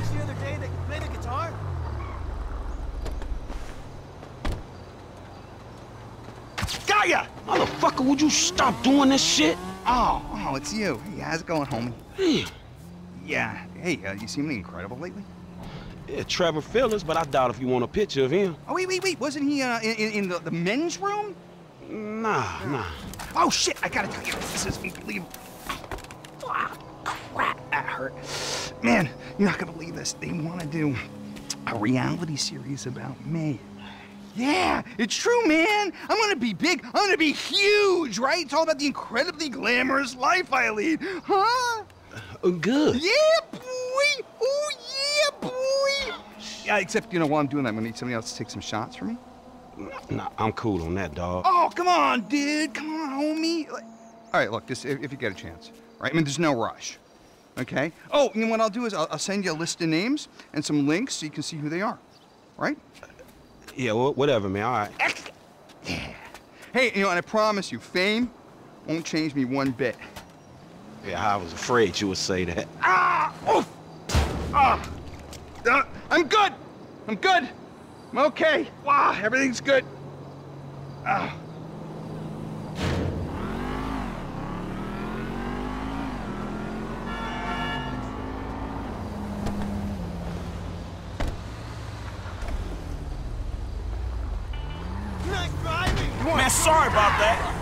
lunch the other day that you play the guitar? Gaia! Motherfucker, would you stop doing this shit? Oh, oh, it's you. Hey, how's it going, homie? Damn. Yeah. Hey, uh, you seeming incredible lately? Yeah, Trevor Phillips, but I doubt if you want a picture of him. Oh, wait, wait, wait. Wasn't he uh, in, in the, the men's room? Nah, nah. Oh, shit. I gotta tell you, this is unbelievable. Ah, crap. That hurt. Man, you're not gonna believe this. They want to do a reality series about me. Yeah, it's true, man. I'm gonna be big. I'm gonna be huge, right? It's all about the incredibly glamorous life I lead. Huh? Uh, good. Yeah, boy! Oh, yeah, boy! Yeah, except, you know, while I'm doing that, I'm gonna need somebody else to take some shots for me. Nah, I'm cool on that, dog. Oh, come on, dude. Come on, homie. All right, look, just if, if you get a chance, right? I mean, there's no rush, okay? Oh, and what I'll do is I'll, I'll send you a list of names and some links so you can see who they are, right? Yeah, wha- whatever, man. All right. Yeah. Hey, you know, and I promise you, fame won't change me one bit. Yeah, I was afraid you would say that. Ah! Oof! Ah! Uh, I'm good! I'm good! I'm okay! Wow, everything's good! Ah. Sorry about that.